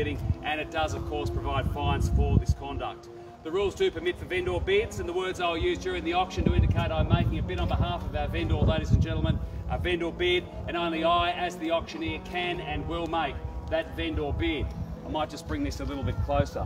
and it does, of course, provide fines for this conduct. The rules do permit for vendor bids, and the words I will use during the auction to indicate I'm making a bid on behalf of our vendor, ladies and gentlemen, a vendor bid, and only I, as the auctioneer, can and will make that vendor bid. I might just bring this a little bit closer.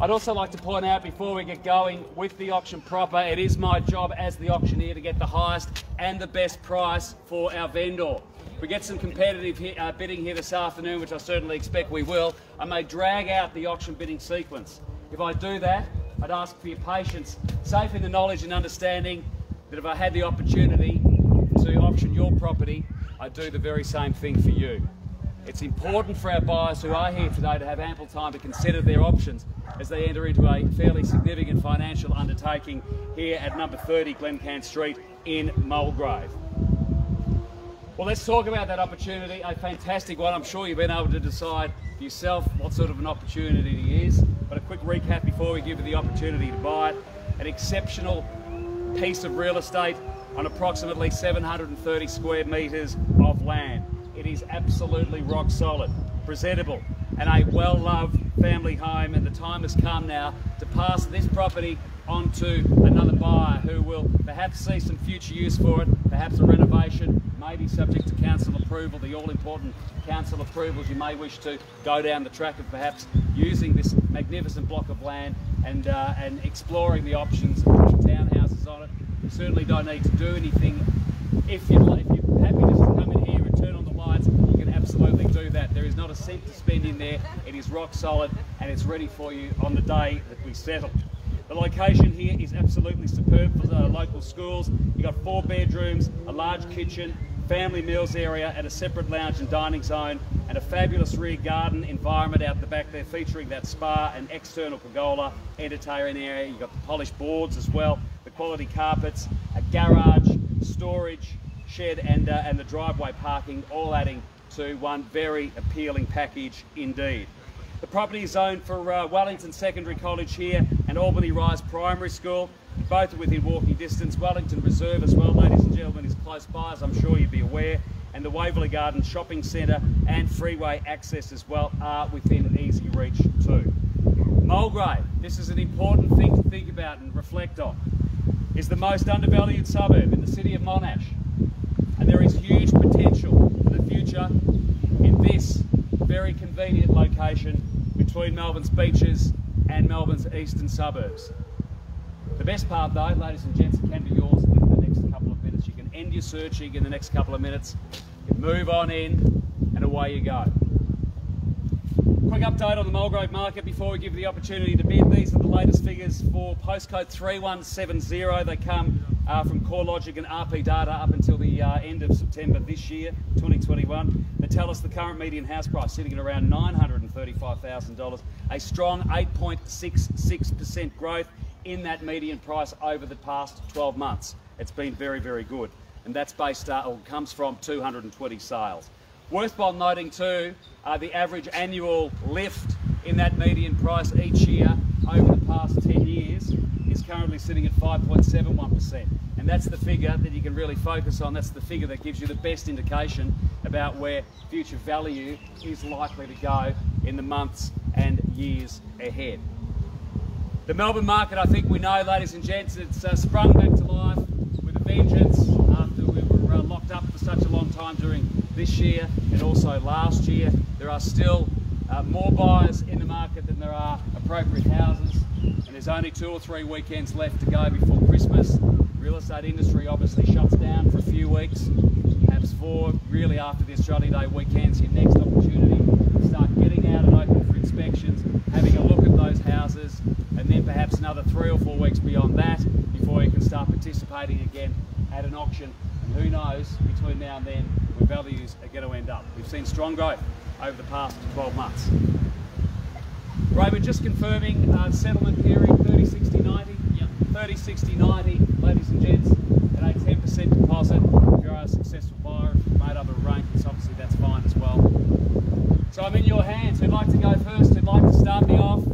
I'd also like to point out before we get going with the auction proper, it is my job as the auctioneer to get the highest and the best price for our vendor. We get some competitive uh, bidding here this afternoon, which I certainly expect we will, I may drag out the auction bidding sequence. If I do that, I'd ask for your patience, safe in the knowledge and understanding that if I had the opportunity to auction your property, I'd do the very same thing for you. It's important for our buyers who are here today to have ample time to consider their options as they enter into a fairly significant financial undertaking here at number 30 Glencairn Street in Mulgrave. Well, let's talk about that opportunity, a fantastic one. I'm sure you've been able to decide for yourself what sort of an opportunity it is. But a quick recap before we give you the opportunity to buy it. An exceptional piece of real estate on approximately 730 square metres of land. It is absolutely rock solid, presentable, and a well-loved family home. And the time has come now to pass this property on to another buyer who will perhaps see some future use for it, perhaps a renovation, maybe subject to council approval, the all-important council approvals you may wish to go down the track of perhaps using this magnificent block of land and, uh, and exploring the options of putting townhouses on it. You certainly don't need to do anything. If you're, if you're happy to come in here and turn on the lights, you can absolutely do that. There is not a cent to spend in there. It is rock solid and it's ready for you on the day that we settle. The location here is absolutely superb for the local schools. You've got four bedrooms, a large kitchen, family meals area and a separate lounge and dining zone and a fabulous rear garden environment out the back there featuring that spa and external pergola entertaining area. You've got the polished boards as well, the quality carpets, a garage, storage, shed and, uh, and the driveway parking all adding to one very appealing package indeed. The property is zoned for uh, Wellington Secondary College here and Albany Rise Primary School. Both are within walking distance. Wellington Reserve as well, ladies and gentlemen, is close by, as I'm sure you'd be aware. And the Waverley Garden Shopping Centre and freeway access as well are within easy reach too. Mulgrave, this is an important thing to think about and reflect on, is the most undervalued suburb in the city of Monash. And there is huge potential for the future in this very convenient location between Melbourne's beaches and Melbourne's eastern suburbs. The best part though, ladies and gents, it can be yours in the next couple of minutes. You can end your searching in the next couple of minutes, move on in, and away you go. Quick update on the Mulgrave market before we give you the opportunity to bid. These are the latest figures for postcode 3170. They come uh, from CoreLogic and RP Data up until the uh, end of September this year, 2021. They tell us the current median house price sitting at around $935,000, a strong 8.66% growth in that median price over the past 12 months. It's been very, very good. And that's based, uh, or comes from 220 sales. Worthwhile noting too, uh, the average annual lift in that median price each year over the past 10 years is currently sitting at 5.71%. And that's the figure that you can really focus on. That's the figure that gives you the best indication about where future value is likely to go in the months and years ahead. The Melbourne market, I think we know, ladies and gents, it's uh, sprung back to life with a vengeance after we were uh, locked up for such a long time during this year and also last year. There are still uh, more buyers in the market than there are appropriate houses and there's only two or three weekends left to go before Christmas. Real estate industry obviously shuts down for a few weeks, perhaps four, really after the Australia Day weekends, your next opportunity to start getting out and open for inspections, having a look at those houses, and then perhaps another three or four weeks beyond that before you can start participating again at an auction. And who knows, between now and then, where values are going to end up. We've seen strong growth over the past 12 months. Raymond, just confirming uh, settlement period 30, 60, 90? Yep. 30, 60, 90, ladies and gents, at a 10% deposit. If you're a successful buyer, if you've made other arrangements, obviously that's fine as well. So I'm in your hands. Who'd like to go first? Who'd like to start me off?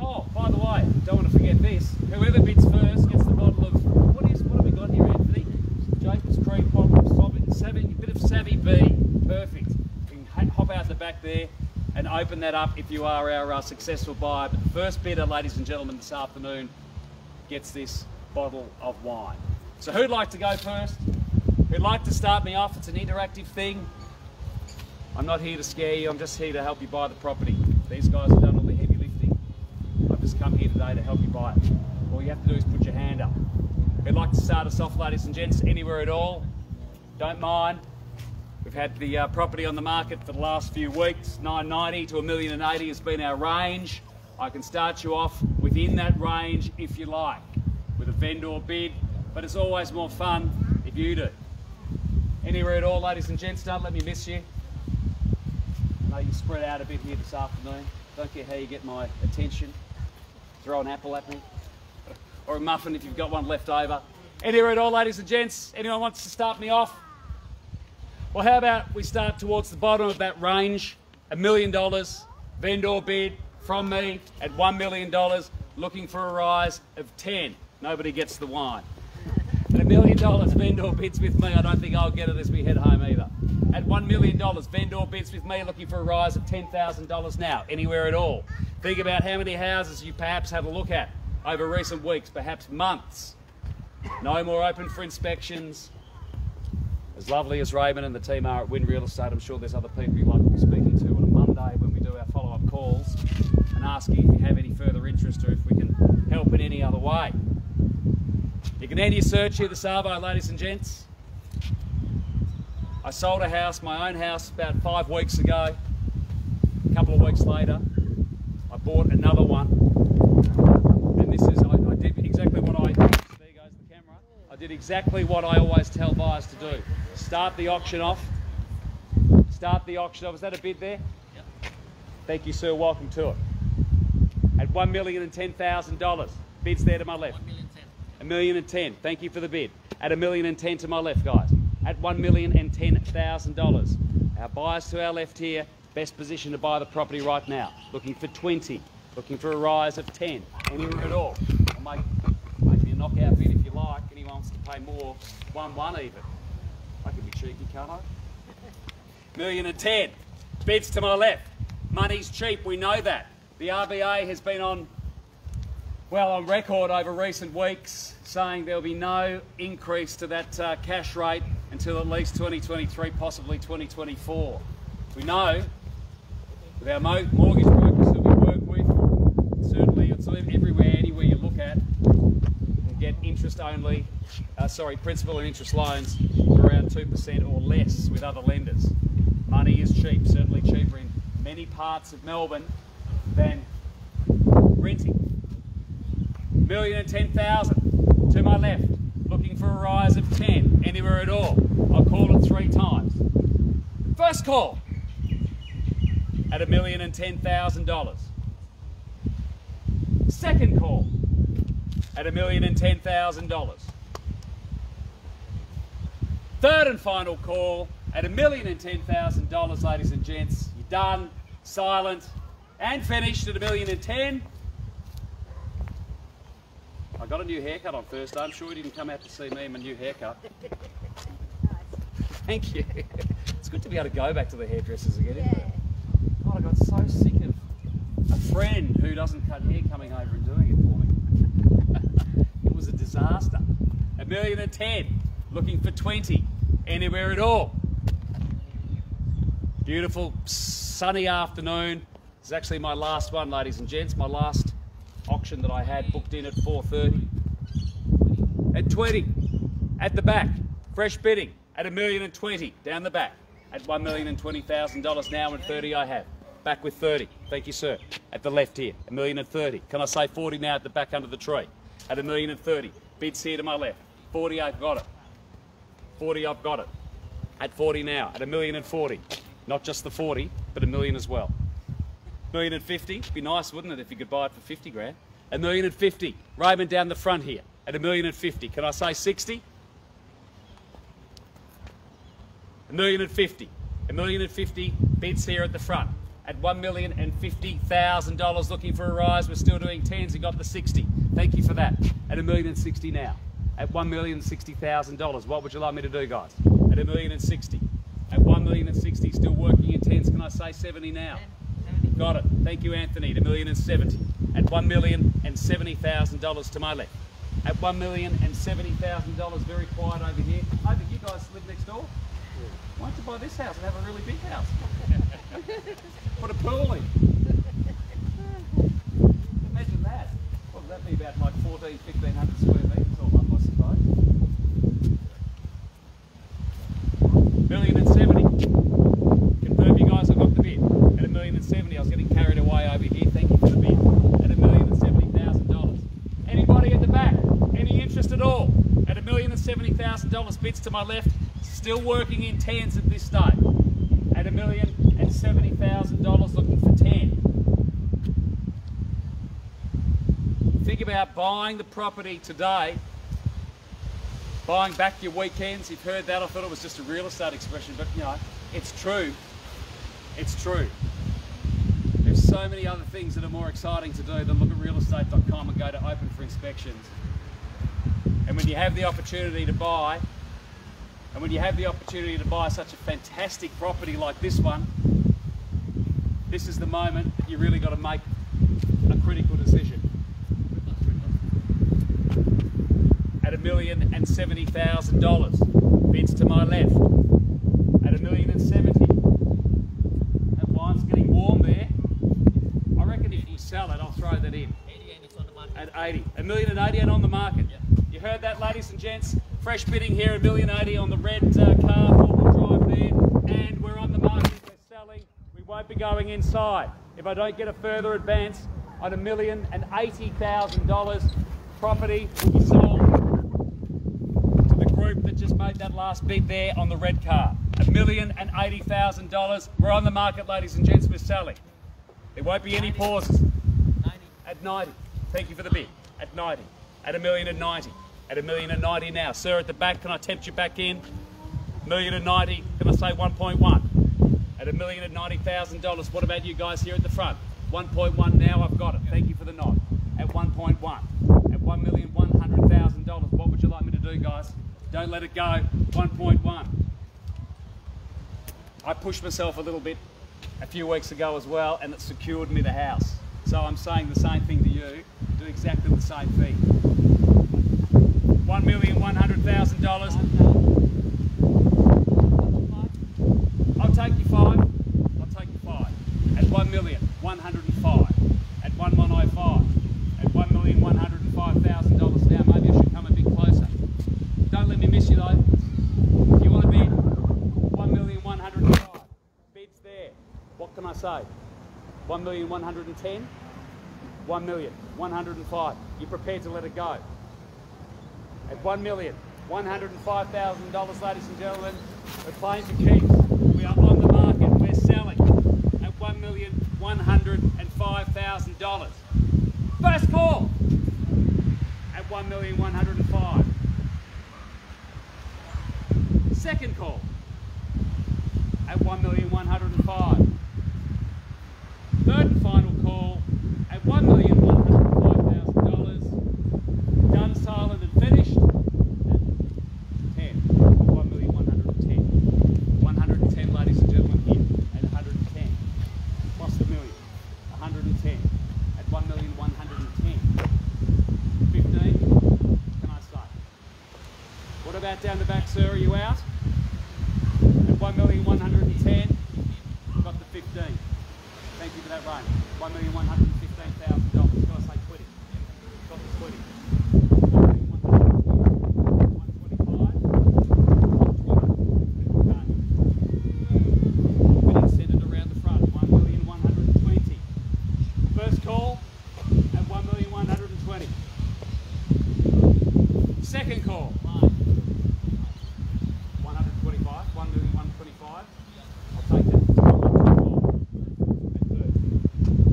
Oh, by the way, don't want to forget this. Whoever bids first gets the bottle of, what is, what have we got here, Anthony? Jacob's Creek bottle of Savvy, bit of Savvy B. Perfect. You can hop out the back there and open that up if you are our uh, successful buyer. But the first bidder, ladies and gentlemen, this afternoon gets this bottle of wine. So who'd like to go first? Who'd like to start me off? It's an interactive thing. I'm not here to scare you, I'm just here to help you buy the property. These guys have done all the heavy lifting. I've just come here today to help you buy it. All you have to do is put your hand up. Who'd like to start us off, ladies and gents, anywhere at all? Don't mind. We've had the uh, property on the market for the last few weeks. 990 to a million and eighty has been our range. I can start you off within that range if you like, with a vendor bid, but it's always more fun if you do. Anywhere at all, ladies and gents, don't let me miss you. Know you spread out a bit here this afternoon. Don't care how you get my attention. Throw an apple at me, or a muffin if you've got one left over. Anywhere at all, ladies and gents, anyone wants to start me off? Well, how about we start towards the bottom of that range, a million dollars, vendor bid from me at $1 million, looking for a rise of 10. Nobody gets the wine. A million dollars, vendor bids with me, I don't think I'll get it as we head home either. At $1 million, vendor bids with me, looking for a rise of $10,000 now, anywhere at all. Think about how many houses you perhaps had a look at over recent weeks, perhaps months. No more open for inspections, as lovely as Raymond and the team are at Win Real Estate, I'm sure there's other people you'd like to be speaking to on a Monday when we do our follow-up calls and asking if you have any further interest or if we can help in any other way. You can end your search here this Arvo, ladies and gents. I sold a house, my own house, about five weeks ago. A couple of weeks later, I bought another one. And this is, I, I did exactly what I, there goes the camera. I did exactly what I always tell buyers to do start the auction off. Start the auction off. Is that a bid there? Yep. Thank you, sir. Welcome to it. At one million and ten thousand dollars. Bids there to my left. One million ten. A million and ten. Thank you for the bid. At a million and ten to my left, guys. At one million and ten thousand dollars. Our buyers to our left here, best position to buy the property right now. Looking for 20. Looking for a rise of 10. Anywhere at all. I'll make, me a knockout bid if you like. Anyone wants to pay more, 1-1 even. I can be cheeky, can't I? Million and ten. Bids to my left. Money's cheap, we know that. The RBA has been on, well, on record over recent weeks saying there'll be no increase to that uh, cash rate until at least 2023, possibly 2024. We know with our mortgage brokers that we work with, certainly it's everywhere, anywhere you look at, you get interest only, uh, sorry, principal and interest loans around 2% or less with other lenders. Money is cheap, certainly cheaper in many parts of Melbourne than renting. Million and ten thousand to my left, looking for a rise of 10, anywhere at all. I'll call it three times. First call at a million and ten thousand dollars. Second call at a million and ten thousand dollars. Third and final call at a million and ten thousand dollars, ladies and gents. You're done, silent, and finished at a million and ten. I got a new haircut on Thursday. I'm sure you didn't come out to see me in my new haircut. Thank you. It's good to be able to go back to the hairdressers again, isn't it? God, I got so sick of a friend who doesn't cut hair coming over and doing it for me. it was a disaster. A million and ten, looking for 20 anywhere at all. Beautiful sunny afternoon. It's actually my last one, ladies and gents. My last auction that I had booked in at 4.30. At 20, at the back, fresh bidding at a million and twenty down the back. At one million and twenty thousand dollars now and 30 I have. Back with 30. Thank you, sir. At the left here, a million and 30. Can I say 40 now at the back under the tree? At a million and 30. Bids here to my left. 40, I've got it. 40, I've got it. At 40 now, at a million and 40. Not just the 40, but a million as well. Million and 50, be nice, wouldn't it, if you could buy it for 50 grand? A million and fifty. and 50. Raymond down the front here, at a million and fifty. and Can I say 60? A million and fifty. and A million and fifty and bids here at the front. At one million and fifty thousand dollars looking for a rise. We're still doing tens. He got the 60. Thank you for that. At a million and sixty and now at one million sixty thousand dollars. What would you like me to do, guys? At a million and sixty. At one million and sixty, still working in tens. Can I say 70 now? Got it. Thank you, Anthony. At a million and seventy. At one million and seventy thousand dollars to my left. At one million and seventy thousand dollars, very quiet over here. I think you guys live next door. Why don't you buy this house and have a really big house? Put a pool in. Imagine that. What would that be about like 14, 1500 square metres all up, I suppose. Million and seventy. Confirm you guys have got the bid. At a million and seventy, I was getting carried away over here. Thank you for the bid. At a million and seventy thousand dollars. Anybody at the back? Any interest at all? At a million and dollars, bids to my left. Still working in tens at this stage. At a million and seventy thousand dollars, looking for ten. Think about buying the property today buying back your weekends. You've heard that. I thought it was just a real estate expression, but you know, it's true. It's true. There's so many other things that are more exciting to do than look at realestate.com and go to open for inspections. And when you have the opportunity to buy, and when you have the opportunity to buy such a fantastic property like this one, this is the moment that you really got to make a critical decision. at a million and seventy thousand dollars. Bids to my left at a million and seventy. That wine's getting warm there. I reckon if you sell it, I'll throw that in. At 80. A million and eighty and on the market. You heard that, ladies and gents? Fresh bidding here, a million eighty on the red uh, car, four-wheel drive there. And we're on the market, we're selling. We won't be going inside. If I don't get a further advance on a million and eighty thousand dollars, property will be sold to the group that just made that last bid there on the red car. A million and eighty thousand dollars. We're on the market, ladies and gents. We're selling. There won't be any pauses. At 90. Thank you for the bid. At 90. At a million and 90. At a million and 90 now. Sir, at the back, can I tempt you back in? Million and 90. Can I say 1.1? At a million and 90,000 dollars. What about you guys here at the front? 1.1 now. I've got it. Thank you for the nod. At 1.1. At one million one hundred thousand dollars. What would you like me to do, guys? Don't let it go. 1.1. I pushed myself a little bit a few weeks ago as well, and it secured me the house. So I'm saying the same thing to you. Do exactly the same thing. One million one hundred thousand dollars. I'll take you five. I'll take you five. At one million one hundred and five. At one one oh five. At one million one hundred and five thousand dollars now. Maybe I should come a bit closer. Don't let me miss you though. If you want to bid, one million one hundred and five. Bids there. What can I say? One million one hundred and ten. One million one hundred and five. You prepared to let it go? at $1,105,000, ladies and gentlemen. We're playing for keeps. We are on the market. We're selling at $1,105,000. First call at 1,105. Second call at 1,105. Third and final call at 1,000,000. Down the back, sir? Are you out? At one million ten. Got the fifteen. Thank you for that range. One million one hundred fifteen thousand dollars. Got to say twenty. Got the. One million one hundred and twenty. One twenty-five. Done. Bidding centred around the front. One million one hundred and twenty. First call at one million one hundred and twenty. Second call. 125, 1 million 125. I'll take that.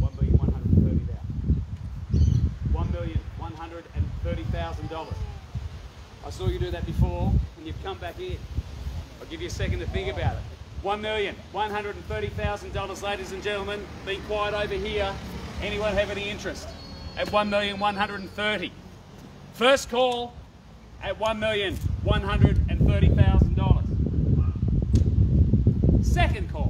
One million one hundred and thirty thousand. One million one hundred and thirty thousand dollars. I saw you do that before, and you've come back in. I'll give you a second to think about it. One million one hundred and thirty thousand dollars, ladies and gentlemen. Be quiet over here. Anyone have any interest? At one million one hundred and thirty. First call at one million one hundred and thirty thousand dollars. Second call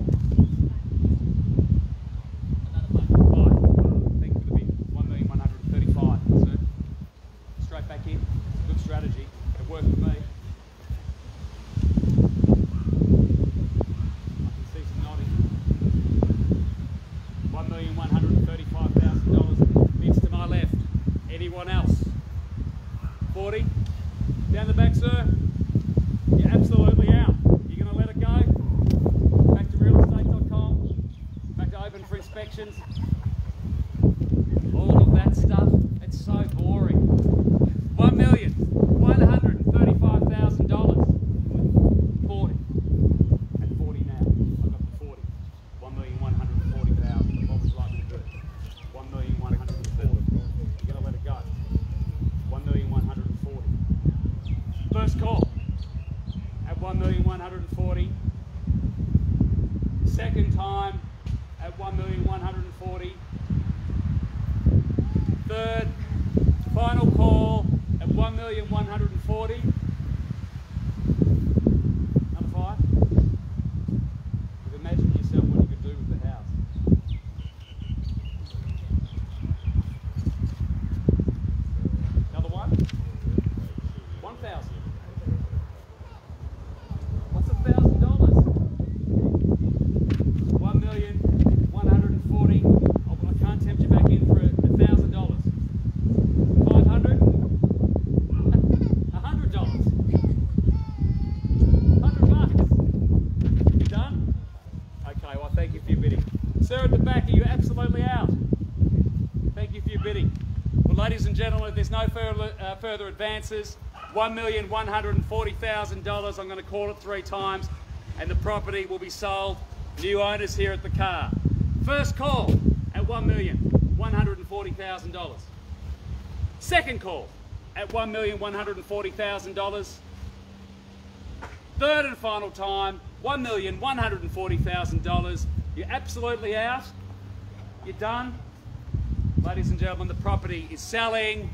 40. Ladies and gentlemen, if there's no further, uh, further advances, $1,140,000, I'm going to call it three times, and the property will be sold. New owners here at the car. First call at $1,140,000. Second call at $1,140,000. Third and final time, $1,140,000. You're absolutely out. You're done. Ladies and gentlemen, the property is selling.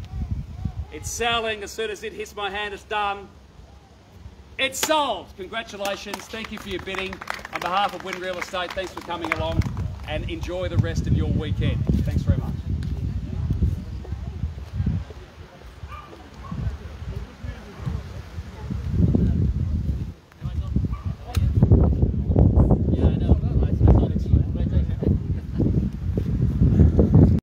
It's selling. As soon as it hits my hand, it's done. It's sold. Congratulations. Thank you for your bidding. On behalf of Win Real Estate, thanks for coming along and enjoy the rest of your weekend.